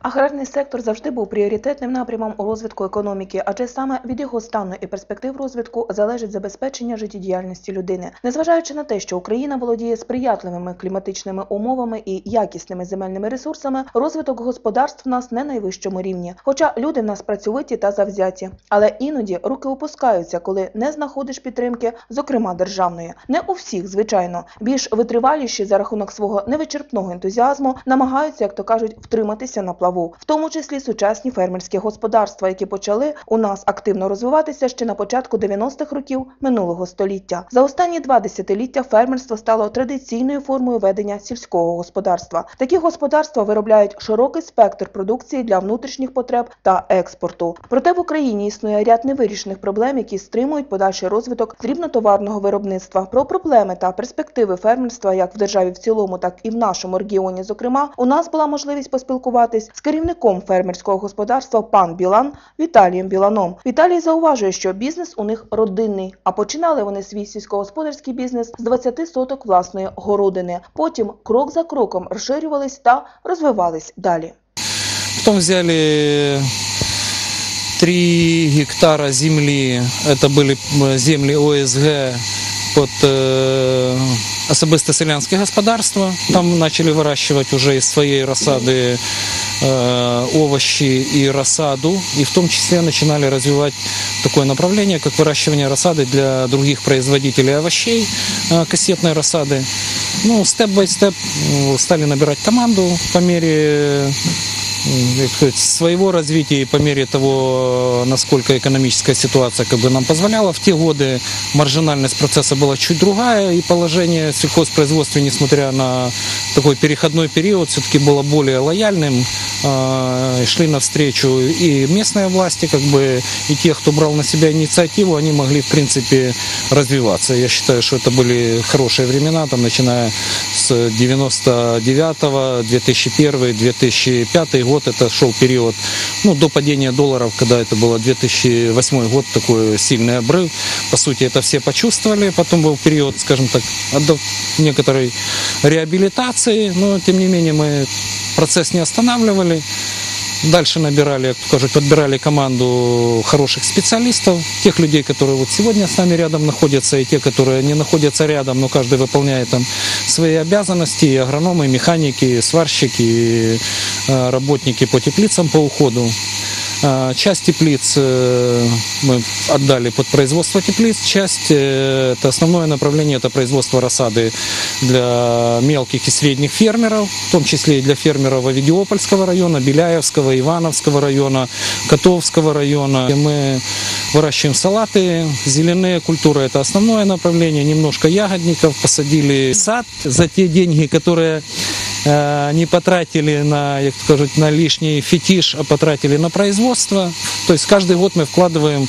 Аграрний сектор завжди був пріоритетним напрямом у розвитку економіки, адже саме від його стану і перспектив розвитку залежить забезпечення життєдіяльності людини. Незважаючи на те, що Україна володіє сприятливими кліматичними умовами і якісними земельними ресурсами, розвиток господарств в нас не найвищому рівні. Хоча люди в нас працьовиті та завзяті, але іноді руки опускаються, коли не знаходиш підтримки, зокрема державної. Не у всіх, звичайно, більш витриваліші за рахунок свого невичерпного ентузіазму намагаються, як то кажуть, втриматися на плаву, в тому числі сучасні фермерські господарства, які почали у нас активно розвиватися ще на початку 90-х років минулого століття. За останні два десятиліття фермерство стало традиційною формою ведення сільського господарства. Такі господарства виробляють широкий спектр продукції для внутрішніх потреб та експорту. Проте в Україні існує ряд невирішених проблем, які стримують подальший розвиток дрібнотоварного виробництва. Про проблеми та перспективи фермерства як в державі в цілому, так і в нашому регіоні. Зокрема, у нас була можливість поспілкуватись з керівником фермерського господарства пан Білан Віталієм Біланом. Віталій зауважує, що бізнес у них родинний, а починали вони свій сільськогосподарський бізнес з 20 соток власної городини. Потім крок за кроком розширювались та розвивались далі. Потом взяли 3 гектара земли, это были м, земли ОСГ под э, особисто селянские господарства. Там начали выращивать уже из своей рассады э, Овощи и рассаду. И в том числе начинали развивать такое направление, как выращивание рассады для других производителей овощей, э, кассетной рассады. Ну, степ-бай-степ стали набирать команду по мере своего развития и по мере того, насколько экономическая ситуация как бы нам позволяла. В те годы маржинальность процесса была чуть другая, и положение в сельхозпроизводстве, несмотря на такой переходной период, все-таки было более лояльным. Э, Шли навстречу и местные власти, как бы, и те, кто брал на себя инициативу, они могли, в принципе, развиваться. Я считаю, что это были хорошие времена, там, начиная с 99 2001 2005 год, это шел период, ну, до падения долларов, когда это было 2008 год, такой сильный обрыв. По сути, это все почувствовали. Потом был период, скажем так, некоторой реабилитации, но, тем не менее, мы процесс не останавливали. Дальше набирали, подбирали команду хороших специалистов, тех людей, которые вот сегодня с нами рядом находятся, и те, которые не находятся рядом, но каждый выполняет там свои обязанности, и агрономы, и механики, и сварщики, и, э, работники по теплицам по уходу. А, Часть теплиц э, мы отдали под производство теплиц, часть э, это основное направление, это производство рассады для мелких и средних фермеров, в том числе и для фермеров Авидиопольского района, Беляевского, Ивановского района, Котовского района. И Мы выращиваем салаты, зеленые культуры это основное направление, немножко ягодников, посадили сад за те деньги, которые э, не потратили на, то кажуть, на лишний фетиш, а потратили на производство. То есть каждый год мы вкладываем,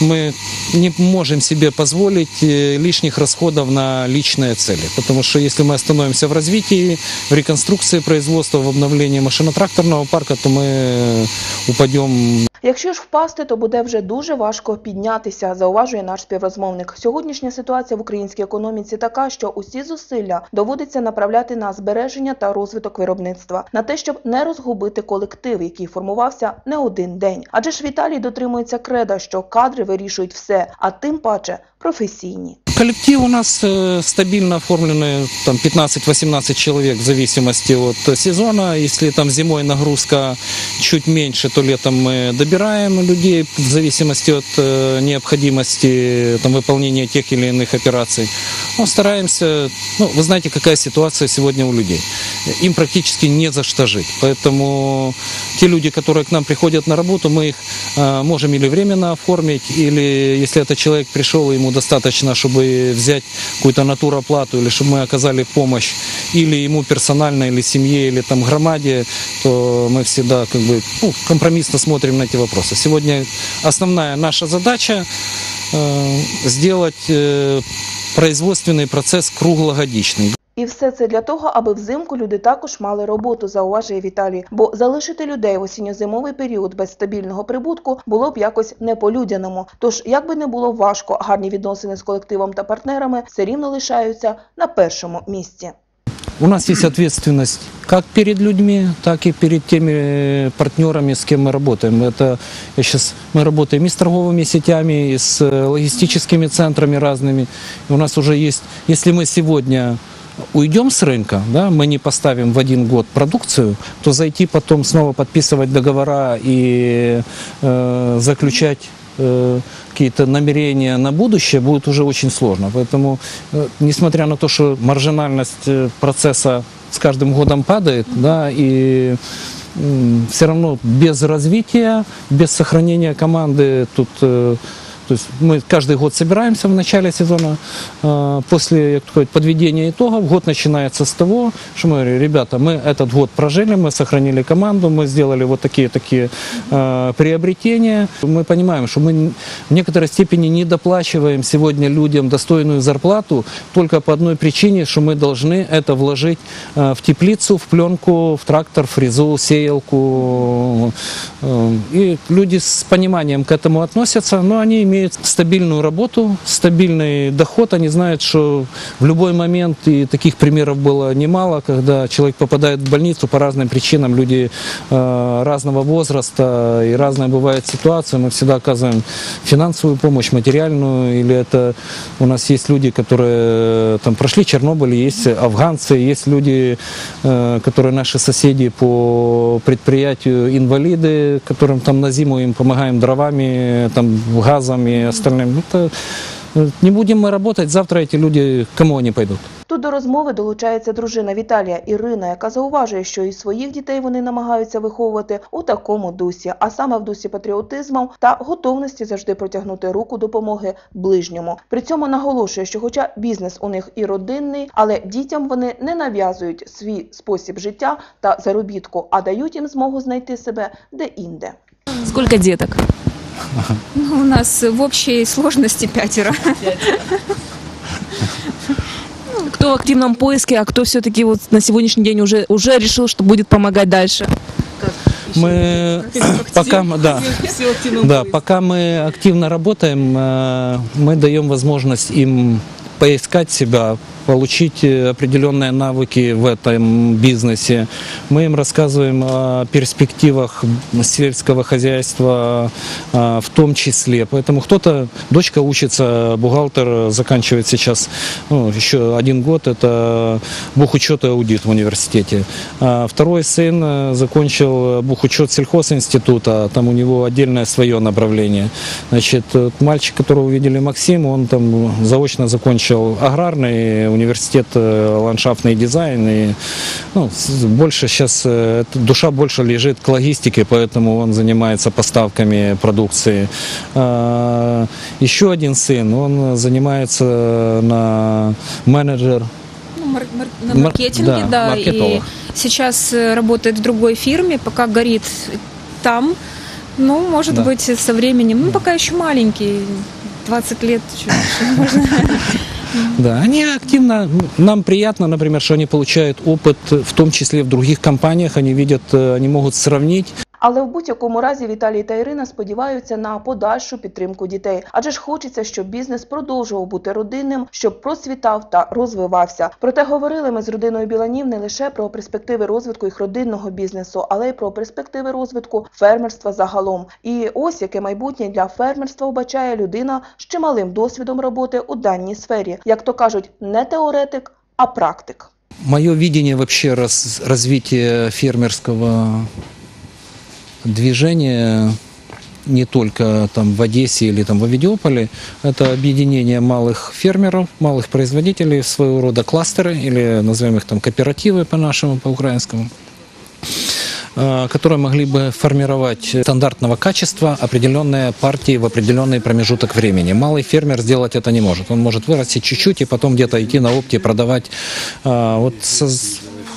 мы не можем себе позволить э, лишних расходов на личные цели. Потому что если мы остановимся в развитии, в реконструкции производства, в обновлении машино-тракторного парка, то мы упадем Якщо ж впасти, то буде вже дуже важко піднятися, зауважує наш співрозмовник. Сьогоднішня ситуація в українській економіці така, що усі зусилля доводиться направляти на збереження та розвиток виробництва, на те, щоб не розгубити колектив, який формувався не один день. Адже ж Віталій дотримується креда, що кадри вирішують все, а тим паче професійні. Коллектив у нас э, стабильно оформлены, там 15-18 человек в зависимости от э, сезона. Если там зимой нагрузка чуть меньше, то летом мы добираем людей в зависимости от э, необходимости там, выполнения тех или иных операций. Но стараемся, ну, вы знаете, какая ситуация сегодня у людей. Им практически не за что жить. Поэтому те люди, которые к нам приходят на работу, мы их э, можем или временно оформить, или если этот человек пришел, ему достаточно, чтобы взять какую-то натуроплату, или чтобы мы оказали помощь, или ему персонально, или семье, или там громаде, то мы всегда как бы ну, компромиссно смотрим на эти вопросы. Сегодня основная наша задача э, сделать э, производственный процесс круглогодичный. І все це для того, аби взимку люди також мали роботу, зауважує Віталій. Бо залишити людей в осінньо-зимовий період без стабільного прибутку було б якось не по-людяному. Тож, як би не було важко, гарні відносини з колективом та партнерами все рівно лишаються на першому місці. у нас есть ответственность как перед людьми, так и перед теми э, партнерами, с кем мы работаем. Это я сейчас мы работаем и с торговыми сетями, и с э, логистическими центрами разными. И у нас уже есть, если мы сегодня Уйдем с рынка, да, мы не поставим в один год продукцию, то зайти потом снова подписывать договора и э, заключать э, какие-то намерения на будущее будет уже очень сложно. Поэтому, э, несмотря на то, что маржинальность э, процесса с каждым годом падает, да, и все равно без развития, без сохранения команды тут э, то есть мы каждый год собираемся в начале сезона, э, после сказать, подведения итогов, год начинается с того, что мы говорим, ребята, мы этот год прожили, мы сохранили команду, мы сделали вот такие-такие э, приобретения. Мы понимаем, что мы в некоторой степени не доплачиваем сегодня людям достойную зарплату только по одной причине, что мы должны это вложить э, в теплицу, в пленку, в трактор, фрезу, сеялку. И люди с пониманием к этому относятся, но они имеют стабильную работу, стабильный доход, они знают, что в любой момент, и таких примеров было немало, когда человек попадает в больницу по разным причинам, люди э, разного возраста и разная бывает ситуация, мы всегда оказываем финансовую помощь, материальную, или это у нас есть люди, которые э, там прошли Чернобыль, есть афганцы, есть люди, э, которые наши соседи по предприятию инвалиды, которым там на зиму им помогаем дровами, там газом и остальным. Это, э, не будем мы работать, завтра эти люди, к кому они пойдут? Тут до розмови долучається дружина Віталія Ірина, яка зауважує, що і своїх дітей вони намагаються виховувати у такому дусі, а саме в дусі патріотизму та готовності завжди протягнути руку допомоги ближньому. При цьому наголошує, що, хоча бізнес у них і родинний, але дітям вони не нав'язують свій спосіб життя та заробітку, а дають їм змогу знайти себе де-інде. Сколько деток? Ну, у нас в общей сложности пятеро. Кто в активном поиске, а кто все-таки вот на сегодняшний день уже, уже решил, что будет помогать дальше? Мы пока, мы- да, да, пока мы активно работаем, э, мы даем возможность им поискать себя, получить э, определенные навыки в этом бизнесе. Мы им рассказываем о перспективах сельского хозяйства э, в том числе. Поэтому кто-то, дочка учится, бухгалтер заканчивает сейчас ну, еще один год, это бухучет и аудит в университете. А Второй сын э, закончил бухучет сельхозинститута, там у него отдельное свое направление. Значит, мальчик, которого видели Максим, он там заочно закончил аграрный университет, э, ландшафтный дизайн. И, ну, больше сейчас, э, душа больше лежит к логистике, поэтому он занимается поставками продукции. А, Еще один сын, он занимается на менеджер Ну, мар- мар- на Мар- маркетинге, да, да. И сейчас э, работает в другой фирме, пока горит там. Ну, может Да. быть, со временем. Ну, пока еще маленький. 20 лет чуть Да, они активно, нам приятно, например, что они получают опыт, в том числе в других компаниях, они видят, э, они могут сравнить. Але в будь-якому разі Віталій та Ірина сподіваються на подальшу підтримку дітей, адже ж хочеться, щоб бізнес продовжував бути родинним, щоб процвітав та розвивався. Проте говорили ми з родиною Біланів не лише про перспективи розвитку їх родинного бізнесу, але й про перспективи розвитку фермерства загалом. І ось яке майбутнє для фермерства вбачає людина з чималим досвідом роботи у даній сфері, як то кажуть, не теоретик, а практик. Мое видение вообще раз- развития движения не только там в Одессе или там в Авидиополе, это объединение малых фермеров, малых производителей, своего рода кластеры или назовем их там кооперативы по-нашему, по-украинскому э, которые могли бы формировать стандартного качества определенные партии в определенный промежуток времени. Малый фермер сделать это не может. Он может вырастить чуть-чуть и потом где-то идти на опте продавать. А, Вот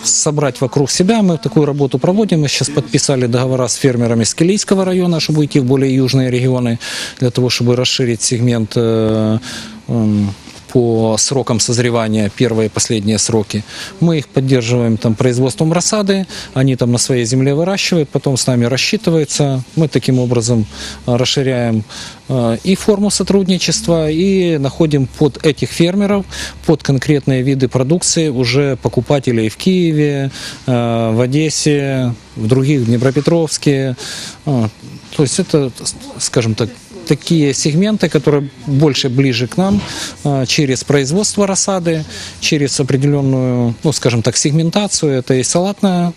собрать вокруг себя. Мы такую работу проводим. Мы сейчас подписали договора с фермерами с Килийского района, чтобы уйти в более южные регионы, для того, чтобы расширить сегмент э, м, по срокам созревания, первые и последние сроки. Мы их поддерживаем там производством рассады, они там на своей земле выращивают, потом с нами рассчитывается. Мы таким образом э, расширяем э, и форму сотрудничества, и находим под этих фермеров, под конкретные виды продукции уже покупателей в Киеве, э, в Одессе, в других, в Днепропетровске. То есть это, скажем так, такие сегменты, которые больше ближе к нам а, через производство рассады, через определенную, ну, скажем так, сегментацию. Это и салатная,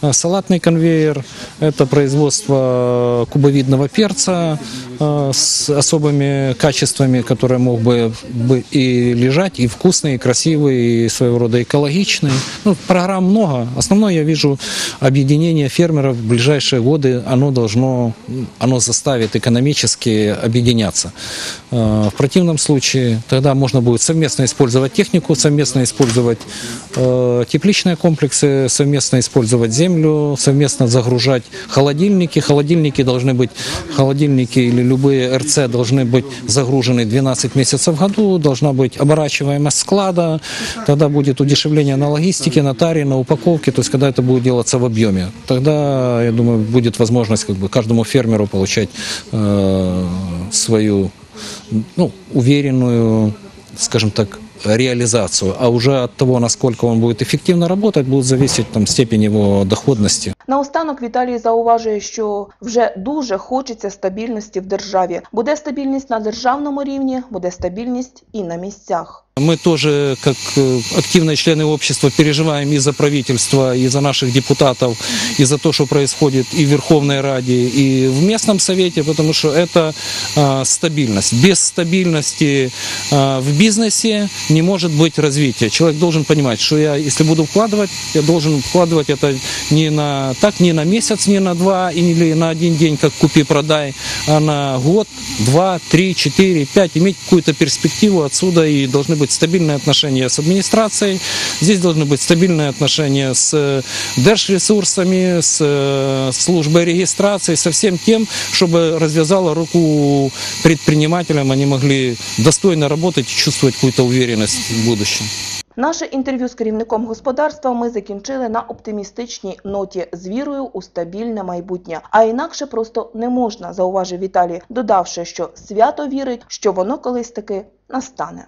а, салатный конвейер, это производство кубовидного перца а, с особыми качествами, которые мог бы и лежать, и вкусный, и красивый, и своего рода экологичный. Ну, программ много. Основное я вижу объединение фермеров в ближайшие годы, оно должно, оно заставит экономически объединяться. Э, В противном случае тогда можно будет совместно использовать технику, совместно использовать э, тепличные комплексы, совместно использовать землю, совместно загружать холодильники. Холодильники должны быть, холодильники или любые РЦ должны быть загружены 12 месяцев в году, должна быть оборачиваемость склада, тогда будет удешевление на логистике, на таре, на упаковке, то есть когда это будет делаться в объеме. Тогда, я думаю, будет возможность как бы каждому фермеру получать э, свою ну, уверенную, скажем так, реализацию, а уже от того, насколько он будет эффективно работать, будет зависеть там, степень его доходности. Наостанок Віталій зауважує, що вже дуже хочеться стабільності в державі. Буде стабільність на державному рівні, буде стабільність і на місцях. Мы тоже, как э, активные члены общества, переживаем и за правительство, и за наших депутатов, и за то, что происходит и в Верховной Раде, и в местном совете, потому что это а, стабильность. Без стабильности а, в бизнесе не может быть развития. Человек должен понимать, что я, если буду вкладывать, я должен вкладывать это не на так, не на месяц, не на два, или на один день, как купи-продай, а на год, два, три, четыре, пять, иметь какую-то перспективу отсюда и должны быть стабильные отношения с администрацией, здесь должны быть стабильные отношения с э, держресурсами, с э, службой регистрации, со всем тем, чтобы развязала руку предпринимателям, они могли достойно работать и чувствовать какую-то уверенность в будущем. Наше інтерв'ю з керівником господарства ми закінчили на оптимістичній ноті з вірою у стабільне майбутнє. А інакше просто не можна, зауважив Віталій, додавши, що свято вірить, що воно колись таки настане.